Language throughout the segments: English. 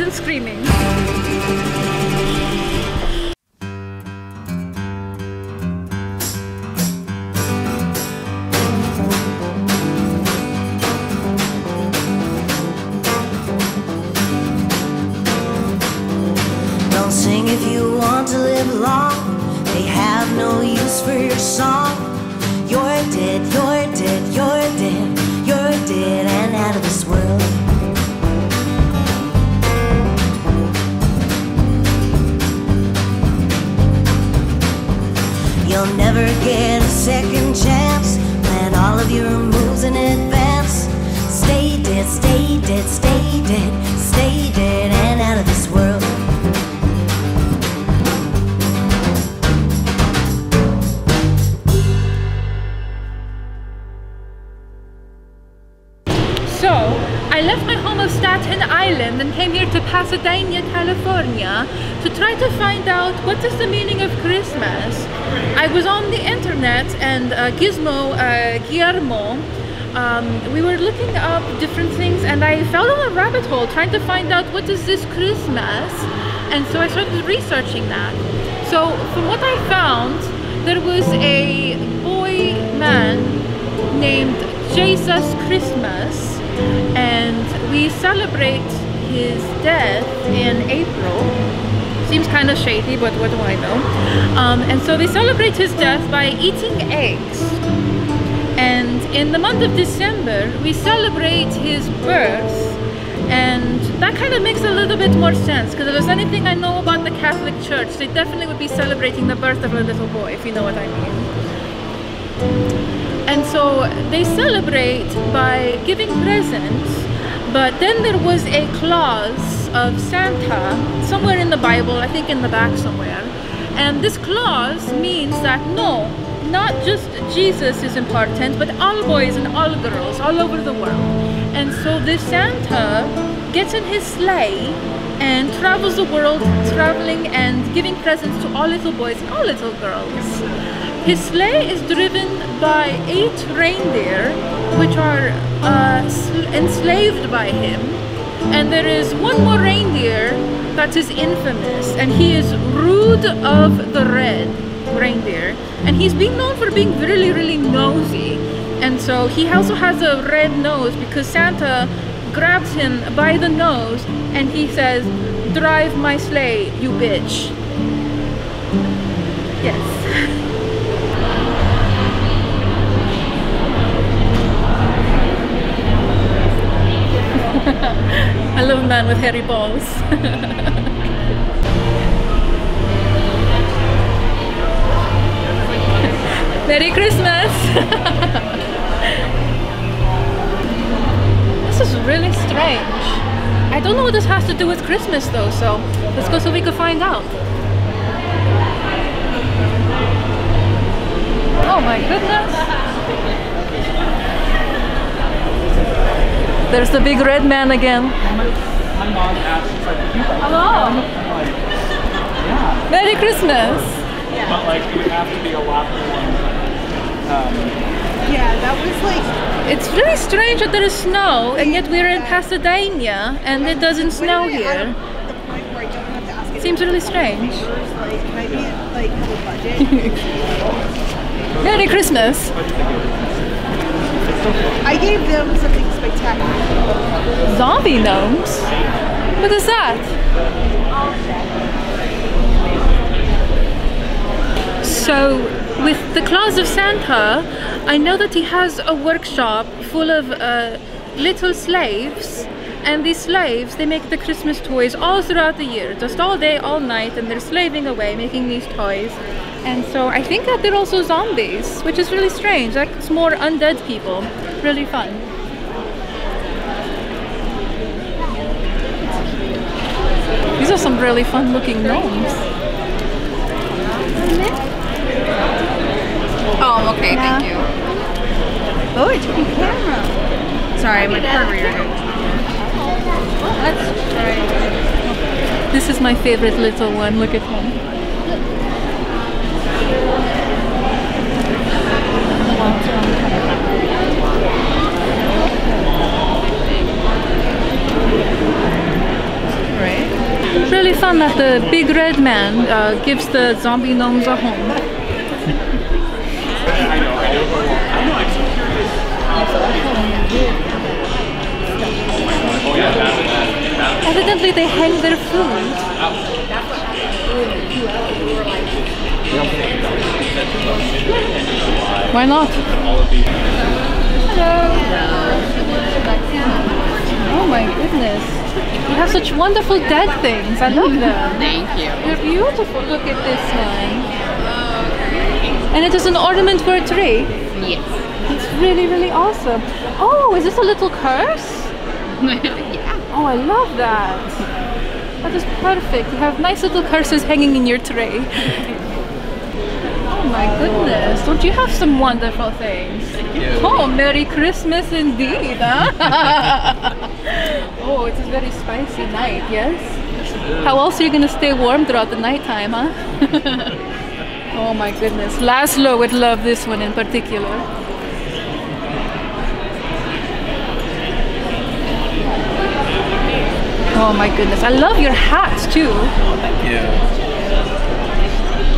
and screaming. Gizmo uh, Guillermo, um, we were looking up different things and I fell down a rabbit hole trying to find out what is this Christmas. And so I started researching that. So, from what I found, there was a boy man named Jesus Christmas, and we celebrate his death in April. Seems kind of shady, but what do I know? Um, and so they celebrate his death by eating eggs. And in the month of December, we celebrate his birth. And that kind of makes a little bit more sense because if there's anything I know about the Catholic Church, they definitely would be celebrating the birth of a little boy, if you know what I mean. And so they celebrate by giving presents, but then there was a clause of Santa somewhere in the Bible, I think in the back somewhere. And this clause means that no, not just Jesus is important, but all boys and all girls all over the world. And so this Santa gets in his sleigh and travels the world, traveling and giving presents to all little boys and all little girls. His sleigh is driven by eight reindeer, which are uh, enslaved by him. And there is one more reindeer that is infamous, and he is Rudolph the Red reindeer. And he's been known for being really, really nosy. And so he also has a red nose because Santa grabs him by the nose and he says, Drive my sleigh, you bitch. Yes. I love a man with hairy balls. Merry Christmas! this is really strange. I don't know what this has to do with Christmas though, so let's go so we can find out. Oh my goodness! There's the big red man again. My mom asked, she's like, you like Hello. one?" I'm like, yeah. Merry Christmas! But like, it would have to be a lot more. Um, Yeah, that was like. It's really strange that there is snow, and yet we're in Pasadena, and it doesn't snow when am I here. at The point where I don't have to ask anyone Seems really strange. favors, Like, can I be like have a budget? Merry Christmas! I gave them something spectacular. Zombie gnomes? What is that? So, with the Claus of Santa, I know that he has a workshop full of uh, little slaves, and these slaves they make the Christmas toys all throughout the year, just all day, all night, and they're slaving away making these toys. And so I think that they're also zombies, which is really strange. Like it's more undead people. Really fun. Are some really fun looking gnomes. Oh, okay, thank you. Oh, it took me camera. Sorry, my try. This is my favorite little one. Look at him. Understand that the big red man uh, gives the zombie gnomes a home. Evidently, they hang their food. Why not? Hello. Oh my goodness. You have such wonderful dead things. I love them. Thank you. They're beautiful. Look at this one. And it is an ornament for a tree. Yes. It's really, really awesome. Oh, is this a little curse? yeah. Oh, I love that. That is perfect. You have nice little curses hanging in your tray. Oh my goodness. Don't you have some wonderful things? Oh, Merry Christmas indeed, huh? oh, it's a very spicy night, yes? How else are you going to stay warm throughout the nighttime, huh? oh my goodness. Laszlo would love this one in particular. Oh my goodness. I love your hats too. Yeah.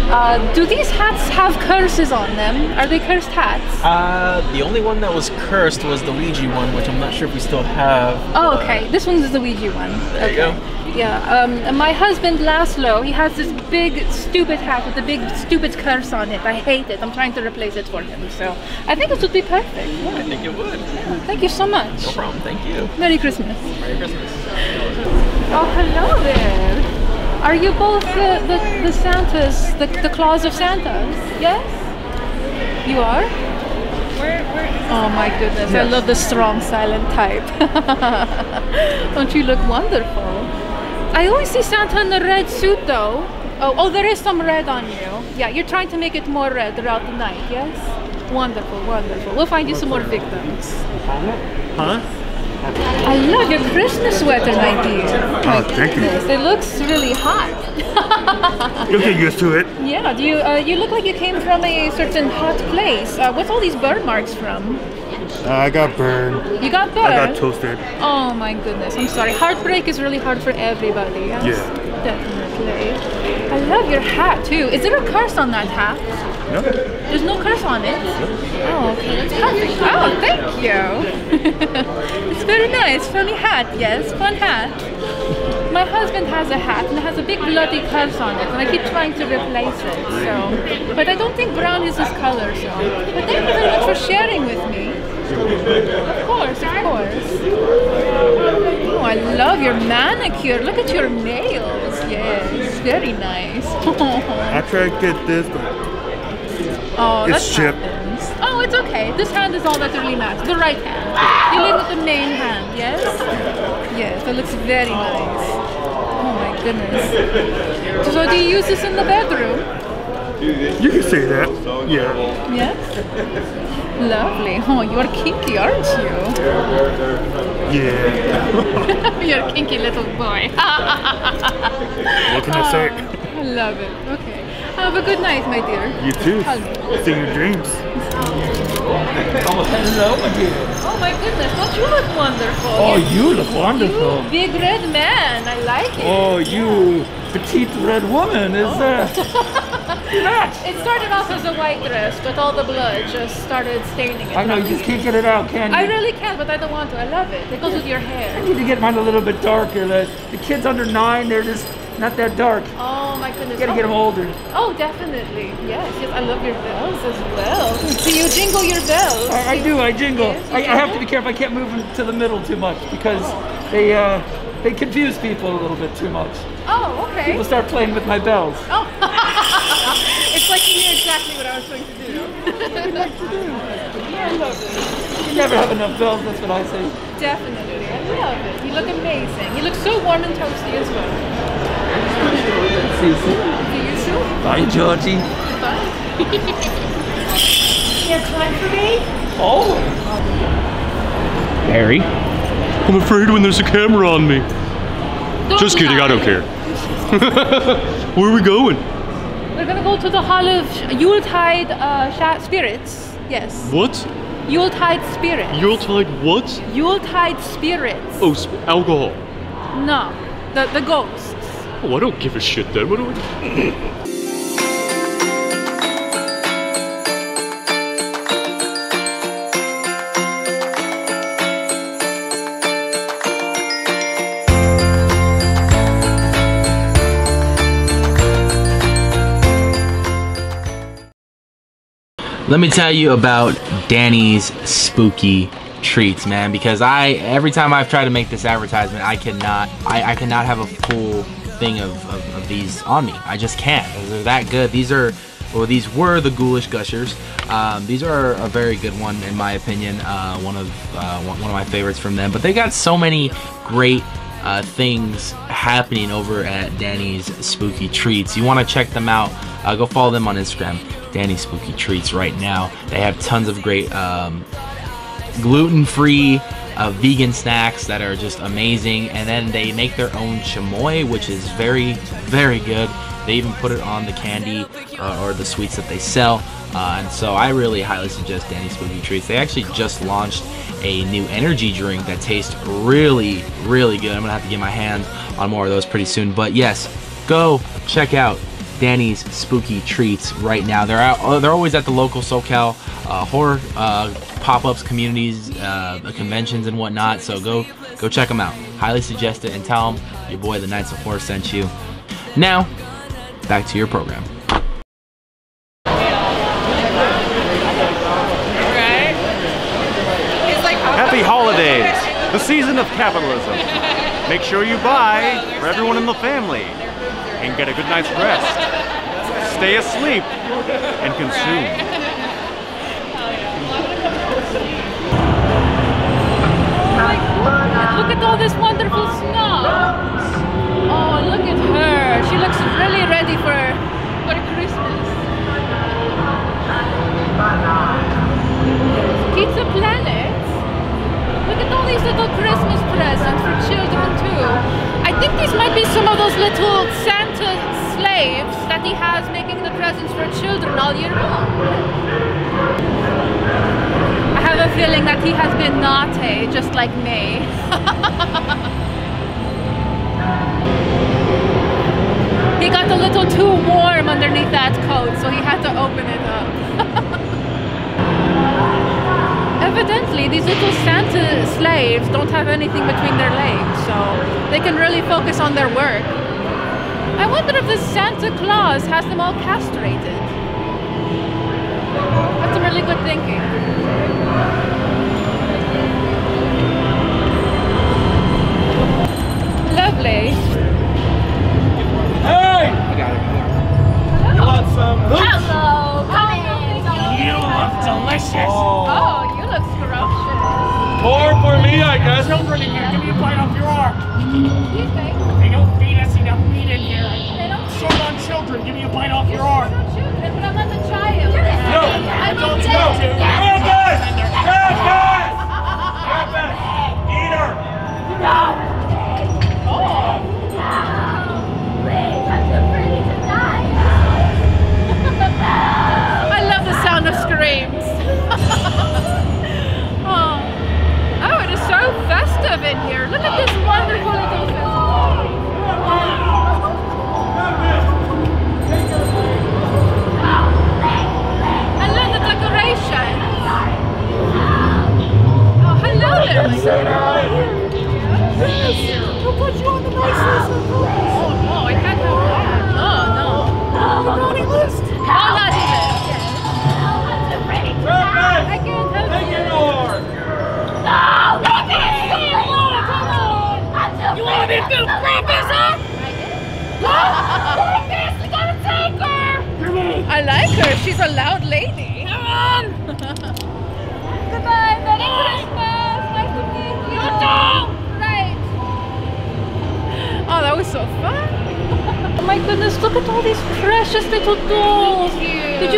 Uh, do these hats have curses on them? Are they cursed hats? Uh, the only one that was cursed was the Ouija one, which I'm not sure if we still have. Oh, okay. This one's the Ouija one. There you go. Yeah. Um, and my husband Laszlo, he has this big stupid hat with a big stupid curse on it. I hate it. I'm trying to replace it for him. So I think this would be perfect. I think it would. Thank you so much. No problem. Thank you. Merry Christmas. Merry Christmas. Oh, hello there. Are you both the, the, the Santas, the, the Claus of Santas? Yes? You are? Where, where is Oh my goodness, I love the strong silent type. Don't you look wonderful? I always see Santa in a red suit though. Oh, oh, there is some red on you. Yeah, you're trying to make it more red throughout the night, yes? Wonderful, wonderful. We'll find you some more victims. Huh? I love your Christmas sweater, my dear. My Oh, thank you. It looks really hot. You'll get used to it. yeah, do you uh, you look like you came from a certain hot place. Uh, what's all these burn marks from? Uh, I got burned. You got burned? I got toasted. Oh my goodness, I'm sorry. Heartbreak is really hard for everybody. Yes, Yeah. Definitely. I love your hat too. Is there a curse on that hat? No? There's no curse on it. Oh, okay, that's perfect. Oh, thank you. it's very nice. Funny hat, yes, fun hat. My husband has a hat and it has a big bloody curse on it, and I keep trying to replace it. So, but I don't think brown is his color. So, but thank you very much for sharing with me. Of course, of course. Oh, I love your manicure. Look at your nails. Yes, very nice. I tried to get this, Oh, It's chipped. happens. Oh, it's okay. This hand is all that really matters. The right hand. You live with the main hand, yes? Yes, that looks very nice. Oh my goodness. So do you use this in the bedroom? you can say that. Yeah. Yes? Lovely. Oh, you're kinky, aren't you? Yeah. you're a kinky little boy. What can I say? I love it. Okay. Have a good night, my dear. You too. Hug. See your dreams. Hello, my dear. Oh my goodness, don't you look wonderful? Oh, Yes. you look wonderful. You big red man. I like it. Oh, you petite red woman is uh, not. It started off as a white dress, but all the blood just started staining it. I know you just can't get it out, can you? I really can't, but I don't want to. I love it. It goes with your hair. I need to get mine a little bit darker. The, the kids under nine, they're just not that dark. Oh my goodness. You gotta oh. get them older. Oh, definitely. Yes, yes. I love your bells as well. Do you jingle your bells? I, I do. I jingle. Yes, I, I have to be careful. I can't move them to the middle too much because they uh, they confuse people a little bit too much. Oh, okay. People start playing with my bells. Oh. it's like you knew exactly what I was going to do. I love it. You never have enough bells. That's what I say. Definitely. I love it. You look amazing. You look so warm and toasty as well. See you soon. Do you too? Bye, Georgie. Bye. Oh. Harry? I'm afraid when there's a camera on me. Don't Just kidding, I don't care. Where are we going? We're gonna go to the Hall of Yuletide uh, Spirits. Yes. What? Yuletide Spirits. Yuletide what? Yuletide Spirits. Oh, sp- alcohol. No, the the ghosts. Oh, I don't give a shit then. What do I? Let me tell you about Danny's spooky treats, man. Because I every time I've tried to make this advertisement, I cannot I, I cannot have a full thing of, of, of these on me. I just can't. They're that good. These are well, these were the Ghoulish Gushers. Um, these are a very good one in my opinion. Uh, one of uh, one, of my favorites from them. But they got so many great uh, things happening over at Danny's Spooky Treats. You want to check them out? Uh, go follow them on Instagram, Danny Spooky Treats, right now. They have tons of great um, gluten-free uh, vegan snacks that are just amazing, and then they make their own chamoy, which is very, very good. They even put it on the candy uh, or the sweets that they sell. Uh, and so I really highly suggest Danny Spooky Treats. They actually just launched a new energy drink that tastes really, really good. I'm gonna have to get my hands on more of those pretty soon. But yes, go check out Danny's Spooky Treats right now. They're out. uh, They're always at the local SoCal uh, horror uh, pop-ups, communities, uh, conventions, and whatnot. So go go check them out. Highly suggest it, and tell them your boy the Nights of Horror sent you. Now, back to your program. Happy holidays! The season of capitalism. Make sure you buy for everyone in the family and get a good night's rest. Stay asleep and consume. Look at all this wonderful snow. Oh, look at her. She looks really ready for, for Christmas. Pizza Planet. Look at all these little Christmas presents for children too. I think these might be some of those little Santa slaves that he has making the presents for children all year long. I have a feeling that he has been naughty, just like me. he got a little too warm underneath that coat, so he had to open it up. Evidently, these little Santa slaves don't have anything between their legs, so they can really focus on their work. I wonder if the Santa Claus has them all castrated. That's some really good thinking. Lovely. Hey! You want some hooch? Hello. Come in. You look delicious. Oh, you look scrumptious. More for me, I guess. Children in here, give me a bite off your arm. Excuse me. They don't feed us enough meat in here. They don't Short on children, give me a bite off your arm. You're not children, but I'm not a child. No, I told you no. Krampus! Krampus! Krampus! Eat her! I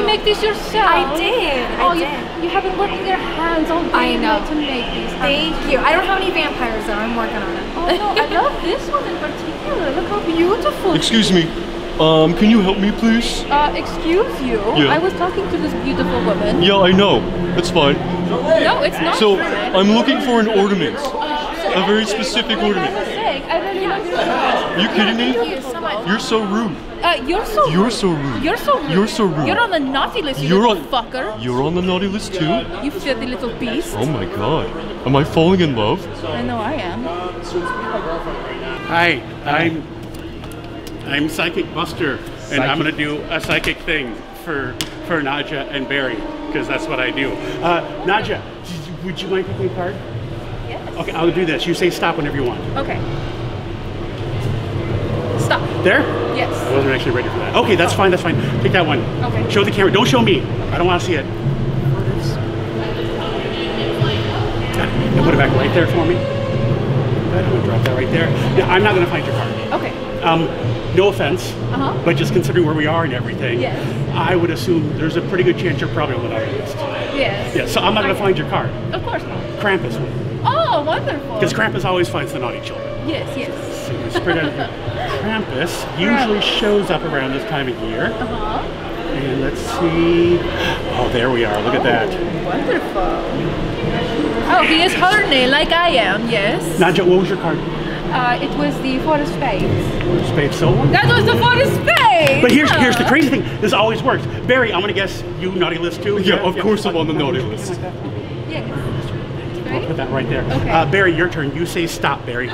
make these yourself? I did, I oh, you, did. you have been working your hands all day I know. night to make these. Thank you. I don't have any vampires though. I'm working on it. Oh no, I love this one in particular. Look how beautiful. Excuse me. Um, can you help me, please? Uh, excuse you. Yeah. I was talking to this beautiful woman. Yeah, I know. That's fine. No, it's not. So, rude. I'm looking for an ornament. Uh, so a very specific ornament. I really love your Are you kidding me? Thank you so much. You're so rude. Uh, you're so You're rude. so rude. You're so rude. You're so rude. You're on the naughty list, you You're little on- fucker. You're on the naughty list too? You filthy little beast. Oh my god. Am I falling in love? I know I am. Hi, I'm I'm Psychic Buster, and I'm gonna do a psychic thing for for Nadja and Barry because that's what I do. Uh, Nadja, would you mind picking a card? Yes. Okay, I'll do this. You say stop whenever you want. Okay. There? Yes. I wasn't actually ready for that. Okay, that's fine. That's fine. Take that one. Okay. Show the camera. Don't show me. I don't want to see it. Now put it back right there for me. I'm gonna drop that right there. Now, I'm not gonna find your card. Okay. Um, no offense, Uh-huh. but just considering where we are and everything, Yes. I would assume there's a pretty good chance you're probably on the naughty list. Yes. Yeah, so I'm not going to I- find your card. Of course not. Krampus will. Oh, wonderful. Because Krampus always finds the naughty children. Yes, yes. So we spread out here. Krampus usually shows up around this time of year. Uh-huh. And let's see. Oh, there we are. Look at that. Wonderful. Oh, he is horny like I am, yes. Nadja, what was your card? Uh, it was the Four of Spades. Spade so That was the Four of Spades! But here's here's the crazy thing. This always works. Barry, I'm gonna guess you naughty list too. Yeah, of course I'm on the naughty list. Yes. I'll put that right there. Okay. Uh, Barry, your turn. You say stop, Barry.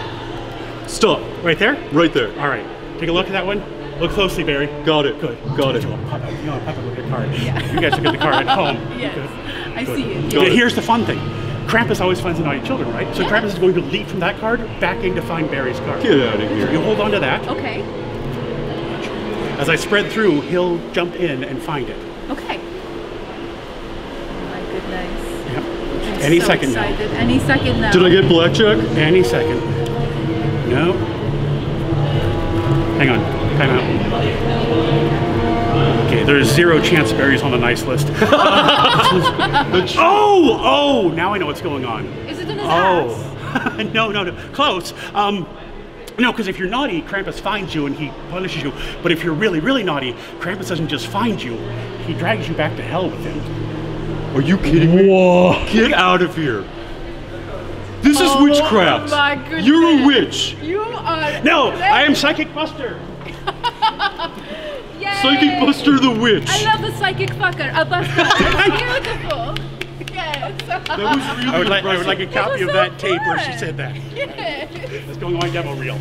Stop. Right there? Right there. All right. Take a look at that one. Look closely, Barry. Got it. Good. Got it. You know, pop up, you know, pop up with your card. You guys look at the card at home. Yes. Good. I see it. Yeah, here's the fun thing. Krampus always finds the naughty children, right? So Krampus is going to leap from that card back in to find Barry's card. Get out of here. You hold on to that. Okay. As I spread through, he'll jump in and find it. Okay. My goodness. Yep. I'm Any so second now. excited. Any second now. Did I get blackjack? Any second. No. Hang on. Time out. Okay, there's zero chance Barry's on the nice list. oh, oh, now I know what's going on. Is it in his ass? Oh, no, no, no, close. Um, no, because if you're naughty, Krampus finds you and he punishes you. But if you're really, really naughty, Krampus doesn't just find you; he drags you back to hell with him. Are you kidding me? Whoa. Get out of here. This is Oh witchcraft. my goodness. You're a witch. You are. No, I am Psychic Buster. Yay! Psychic Buster the Witch. I love the psychic fucker. A buster. Beautiful. Yes. That was really I would, like, I would like a copy of so that tape where she said that. Yes. It's going on my demo reel.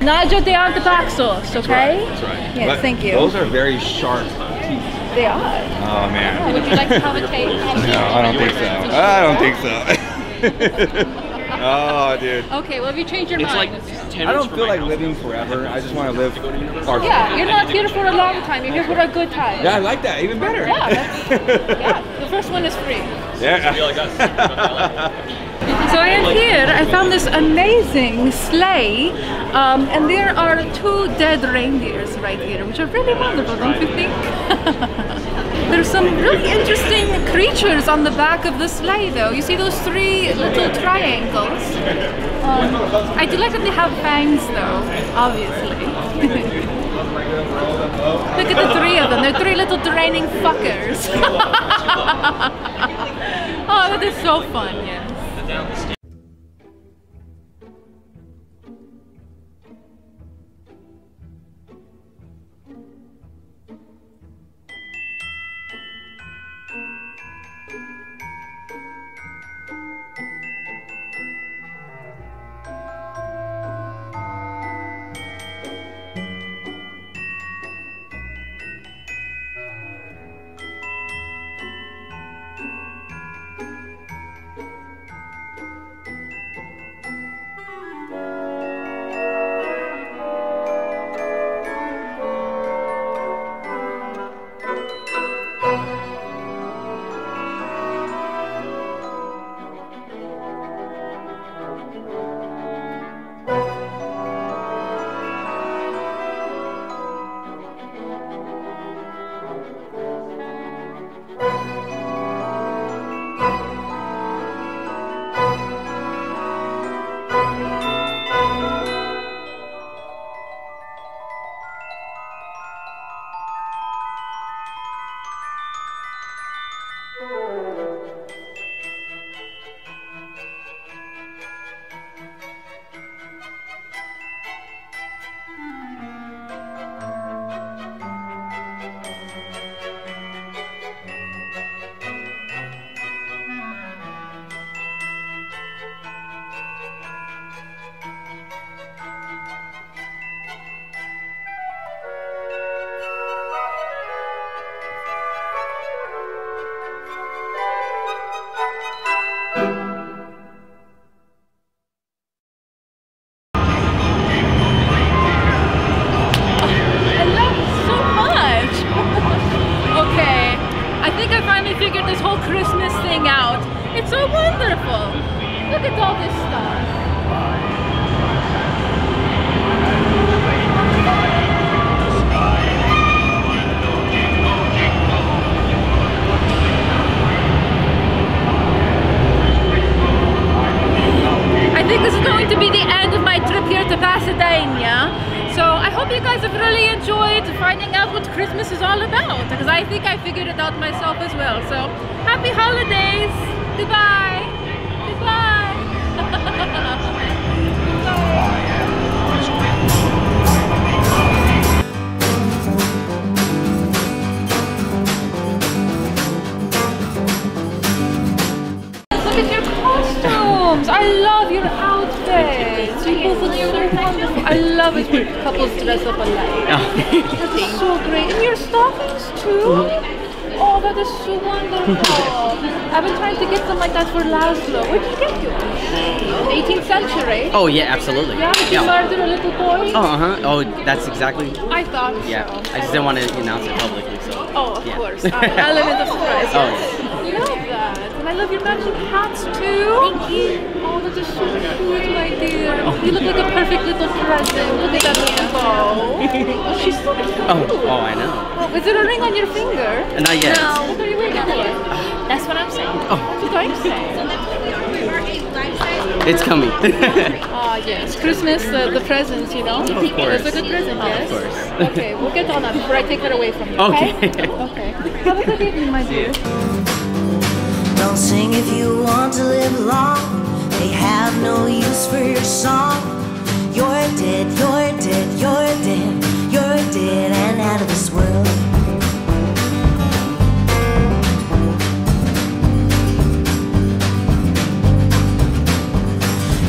Nadja, they aren't the back sauce, okay? That's right. Yes, But thank you. Those are very sharp teeth. They are. Oh man. Would you like to have a taste? No, I don't think so. I don't think so. oh, dude. Okay, well, if you change your mind. Like I don't feel like living forever. I just want to live. Our Yeah, you're not here for a long time. You're here for a good time. Yeah, I like that. Even better. Yeah, yeah. The first one is free. Yeah. So I am here. I found this amazing sleigh, um, and there are two dead reindeers right here, which are really wonderful, don't you think? There's some really interesting creatures on the back of the sleigh, though. You see those three little triangles? Um, I do like that they have fangs, though, obviously. Look at the three of them. They're three little draining fuckers. oh, that is so fun, yes. Myself as well. So happy holidays. Goodbye. Goodbye. Look at your costumes. I love your outfits. You both look so wonderful. I love it when couples dress up alike. That's so great. And your stockings too. Oh, that is so wonderful. I've been trying to get some like that for Laszlo. Where did you get yours? 18th century. Oh yeah, absolutely. Yeah, you murder a little boy? Oh, uh huh. Oh, that's exactly. I thought Yeah. so. I just didn't want to announce it publicly, so. Oh, of yeah. course. Uh, element of surprise. Oh, yes. Love that. And I love your matching hats too. Thank you. Oh, that is so cute, my dear. You look like a perfect little present. Look at that little bow. Oh, she's so cute. Oh, oh, I know. Oh, is there a ring on your finger? Uh, not yet. No. What are you waiting for? That's what I'm saying. Oh. That's what I'm saying. It's coming. Ah, yes. Christmas, the, the presents, you know? Of course. It's a good present, Of yes? course. Okay, we'll get on that before I take her away from you. Okay. Okay. okay. Have a good evening, my dear. Don't sing if you want to live long. They have no use for your song. You're dead, you're dead, you're dead, dead and out of this world.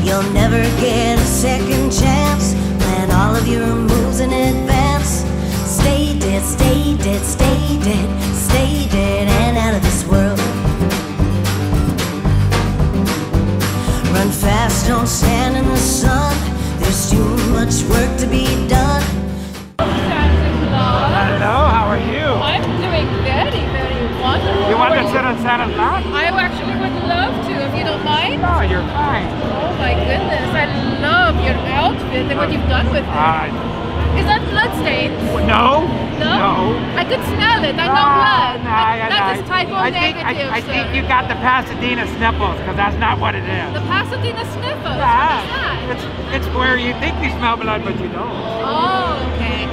You'll never get a second chance. Plan all of your moves in advance. Stay dead, stay dead, stay dead, stay dead and out of this world. Run fast, don't stand in the sun. There's too much work to be done. Wonderful. You want How to sit on Santa's lap? I actually would love to, if you don't mind. No, you're fine. Oh my goodness, I love your outfit and what you've done with it. Uh, Is that bloodstains? no. No? No. I could smell it. I know Ah, blood. nah, That- yeah, that nah. is typo I think, negative. I, I think you got the Pasadena sniffles, because that's not what it is. The Pasadena sniffles. Yeah, What is that? it's, it's where you think you smell blood, but you don't. Oh, okay.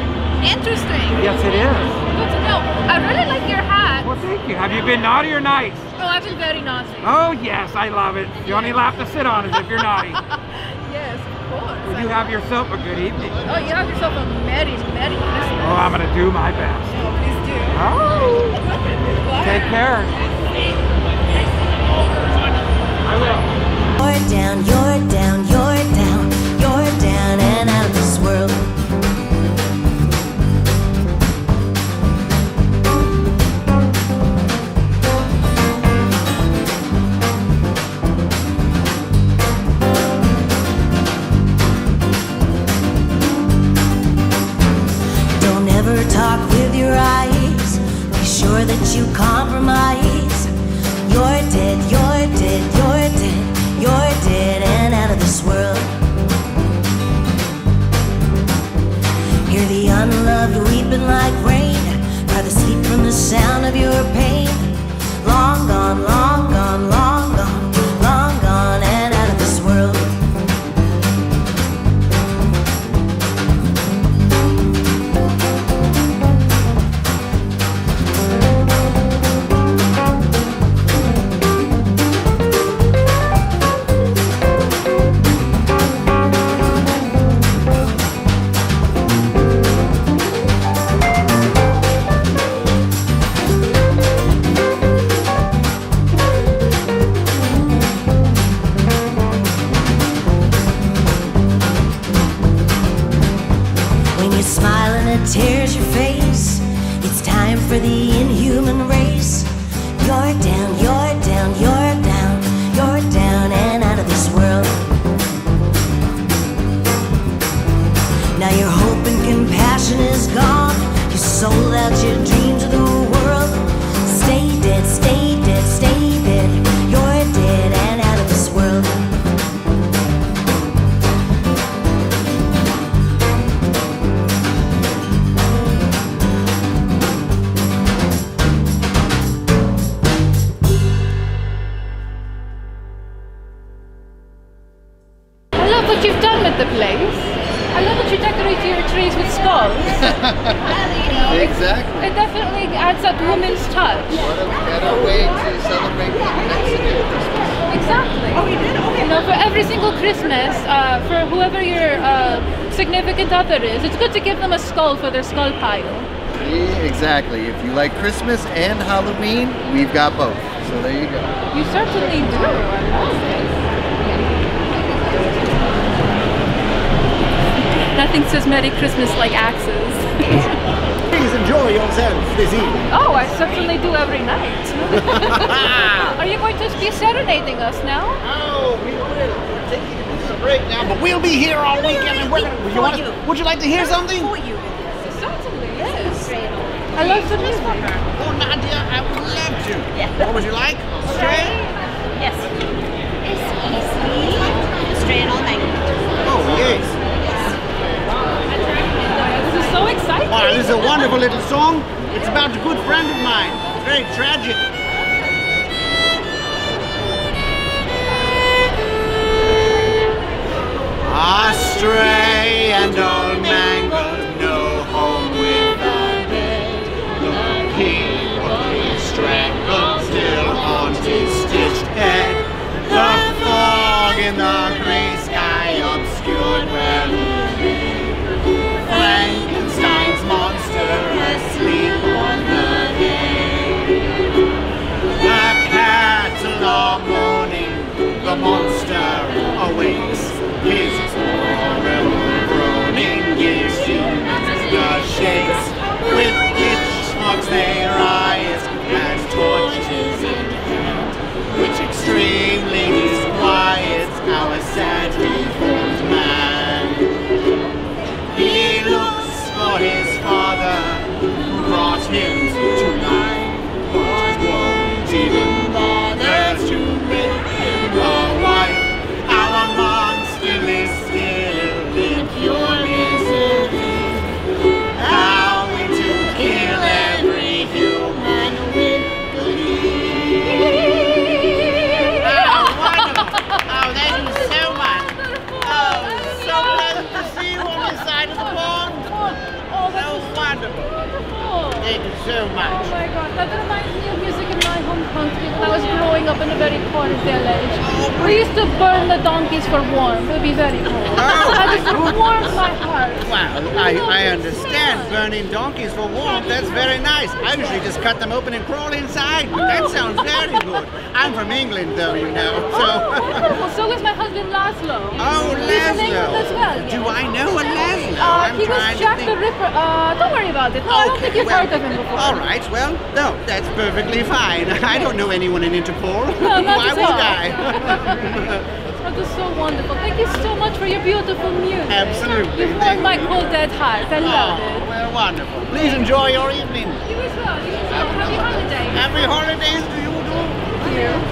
Interesting. Yes, it is. Good to know. I really like your hat. Well, thank you. Have you been naughty or nice? Oh, I've been very naughty. Oh, yes, I love it. The only lap to sit on is if you're naughty. Yes, of course. Well, you have yourself a good evening. Oh, you have yourself a merry, merry Christmas. Oh, I'm going to do my best. Oh, please do. Oh. Take care. Every single Christmas, uh, for whoever your uh, significant other is, it's good to give them a skull for their skull pile. Exactly. If you like Christmas and Halloween, we've got both. So there you go. You certainly do. I love. Nothing says Merry Christmas like axes. Please enjoy yourself this evening. Oh, I certainly do every night. Are you going to be serenading us now? Oh, we will. We're taking a bit of a break now, but we'll be here all weekend. And we're gonna, you wanna, would you like to hear something? Certainly, yes. I love the music. Oh, Nadja, I would love to. What would you like? Stray? Yes. It's easy. Stray all night. Oh, yes. This is so exciting. Wow, this is a wonderful little song. It's about a good friend of mine. It's very tragic. Astray and old Thank you so much. Oh my god, that reminds me of music in my home country when I was growing up in a very poor village. We used to burn the donkeys for warmth. It would be very cold. that just warms my heart. Wow, I, I understand burning donkeys for warmth. That's very nice. I usually just cut them open and crawl inside, that sounds very good. I'm from England, though, you know, so. Well, so is my husband Laszlo. Oh, He's Laszlo. as well. Do I know a Laszlo? Uh, he was Jack the Ripper. Uh, don't worry about it. No, I don't think you've well, heard of him before. All right, well, no, that's perfectly fine. I don't know anyone in Interpol. No, not Why would. I? That was so wonderful. Thank you so much for your beautiful music. Absolutely. You've warmed my cold dead heart. I love Oh, it. well, wonderful. Please enjoy your evening. You as well. You as well. Happy holidays. Happy holidays to you too. Thank you.